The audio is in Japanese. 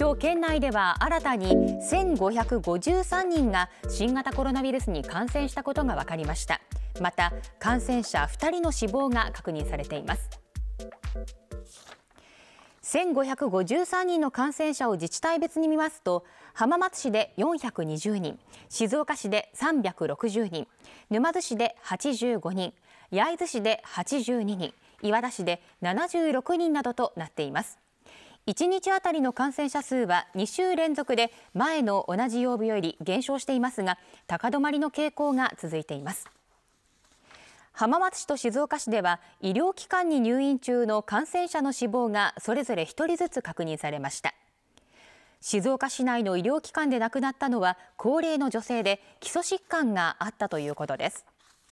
今日県内では新たに1553人が新型コロナウイルスに感染したことが分かりました。また感染者2人の死亡が確認されています。1553人の感染者を自治体別に見ますと浜松市で420人静岡市で360人沼津市で85人焼津市で82人岩田市で76人などとなっています。1日あたりの感染者数は2週連続で前の同じ曜日より減少していますが高止まりの傾向が続いています。浜松市と静岡市では医療機関に入院中の感染者の死亡がそれぞれ1人ずつ確認されました。静岡市内の医療機関で亡くなったのは高齢の女性で基礎疾患があったということです。